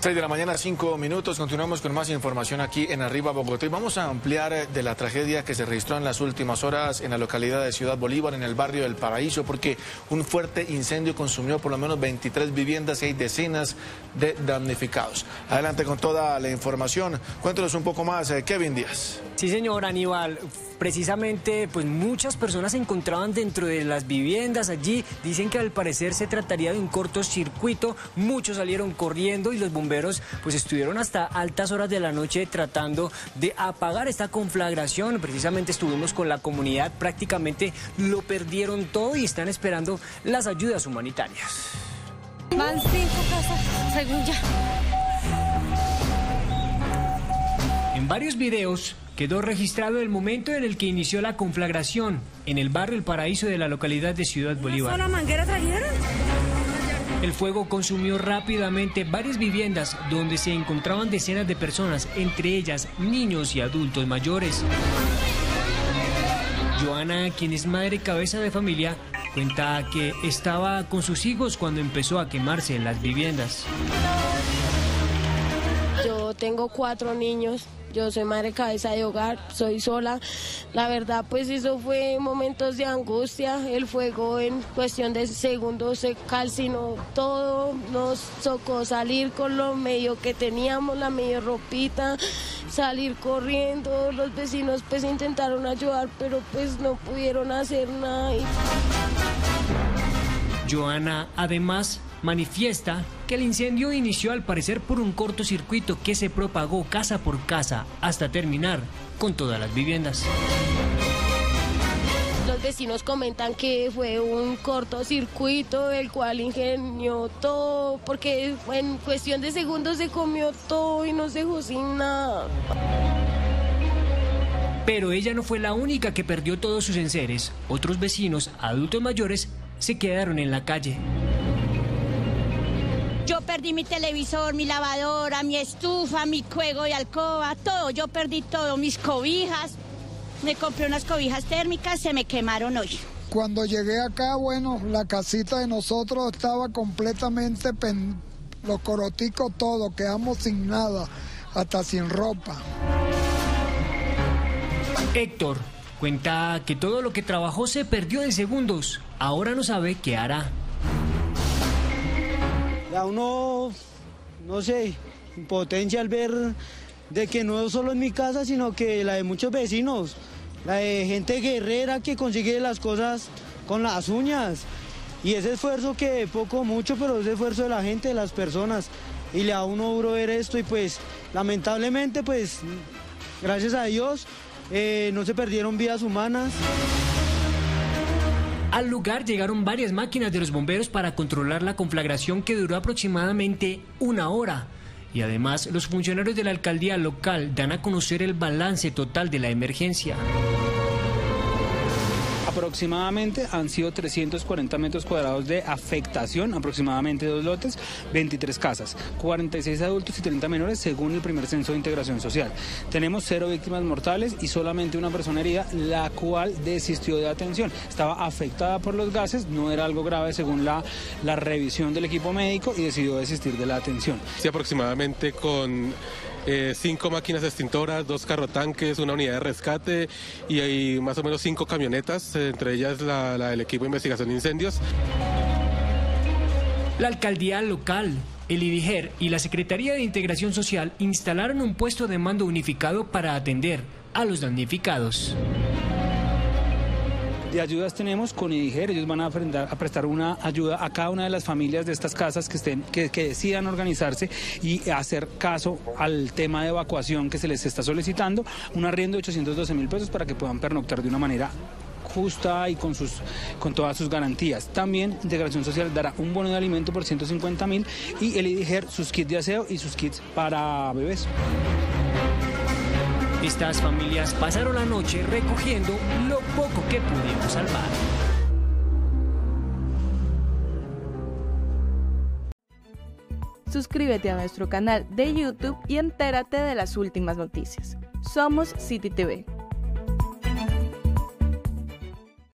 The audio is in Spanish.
6 de la mañana, 5 minutos. Continuamos con más información aquí en Arriba Bogotá. Y vamos a ampliar eh, de la tragedia que se registró en las últimas horas en la localidad de Ciudad Bolívar, en el barrio del Paraíso, porque un fuerte incendio consumió por lo menos 23 viviendas y hay decenas de damnificados. Adelante con toda la información. Cuéntanos un poco más, eh, Kevin Díaz. Sí, señor Aníbal. Precisamente, pues muchas personas se encontraban dentro de las viviendas allí. Dicen que al parecer se trataría de un cortocircuito. Muchos salieron corriendo y los bomberos pues estuvieron hasta altas horas de la noche tratando de apagar esta conflagración. Precisamente estuvimos con la comunidad, prácticamente lo perdieron todo y están esperando las ayudas humanitarias. Van cinco casas, según ya. En varios videos quedó registrado el momento en el que inició la conflagración en el barrio El Paraíso de la localidad de Ciudad Bolívar. ¿Sola manguera trajeron? El fuego consumió rápidamente varias viviendas donde se encontraban decenas de personas, entre ellas niños y adultos mayores. Joana, quien es madre cabeza de familia, cuenta que estaba con sus hijos cuando empezó a quemarse las viviendas. Yo tengo cuatro niños, yo soy madre cabeza de hogar, soy sola. La verdad, pues eso fue momentos de angustia. El fuego en cuestión de segundos se calcinó todo. Nos tocó salir con lo medio que teníamos, la medio ropita, salir corriendo. Los vecinos pues intentaron ayudar, pero pues no pudieron hacer nada. Joana además manifiesta que el incendio inició al parecer por un cortocircuito que se propagó casa por casa hasta terminar con todas las viviendas. Los vecinos comentan que fue un cortocircuito, el cual ingenió todo, porque en cuestión de segundos se comió todo y nos dejó sin nada. Pero ella no fue la única que perdió todos sus enseres. Otros vecinos, adultos mayores, se quedaron en la calle. Yo perdí mi televisor, mi lavadora, mi estufa, mi juego de alcoba, todo. Yo perdí todo, mis cobijas. Me compré unas cobijas térmicas, se me quemaron hoy. Cuando llegué acá, bueno, la casita de nosotros estaba completamente, pen- los coroticos todo, quedamos sin nada, hasta sin ropa. Héctor cuenta que todo lo que trabajó se perdió en segundos. Ahora no sabe qué hará. A uno, no sé, impotencia al ver de que no solo en mi casa, sino que la de muchos vecinos, la de gente guerrera que consigue las cosas con las uñas. Y ese esfuerzo que poco, mucho, pero ese esfuerzo de la gente, de las personas. Y le da uno duro ver esto y pues lamentablemente pues gracias a Dios eh, no se perdieron vidas humanas. Al lugar llegaron varias máquinas de los bomberos para controlar la conflagración que duró aproximadamente una hora. Y además los funcionarios de la alcaldía local dan a conocer el balance total de la emergencia. Aproximadamente han sido 340 metros cuadrados de afectación, aproximadamente dos lotes, 23 casas, 46 adultos y 30 menores según el primer censo de integración social. Tenemos cero víctimas mortales y solamente una persona herida, la cual desistió de atención. Estaba afectada por los gases, no era algo grave según la, la revisión del equipo médico y decidió desistir de la atención. Sí, aproximadamente con eh, cinco máquinas extintoras, dos carrotanques, una unidad de rescate y hay más o menos cinco camionetas, entre ellas la, la del equipo de investigación de incendios. La alcaldía local, el IDIGER y la Secretaría de Integración Social instalaron un puesto de mando unificado para atender a los damnificados. De ayudas tenemos con IDIGER, ellos van a, prestar una ayuda a cada una de las familias de estas casas que, estén, que decidan organizarse y hacer caso al tema de evacuación que se les está solicitando, un arriendo de 812 mil pesos para que puedan pernoctar de una manera justa y con, sus, con todas sus garantías. También Integración Social dará un bono de alimento por 150 mil y el IDIGER sus kits de aseo y sus kits para bebés. Estas familias pasaron la noche recogiendo lo poco que pudieron salvar. Suscríbete a nuestro canal de YouTube y entérate de las últimas noticias. Somos City TV.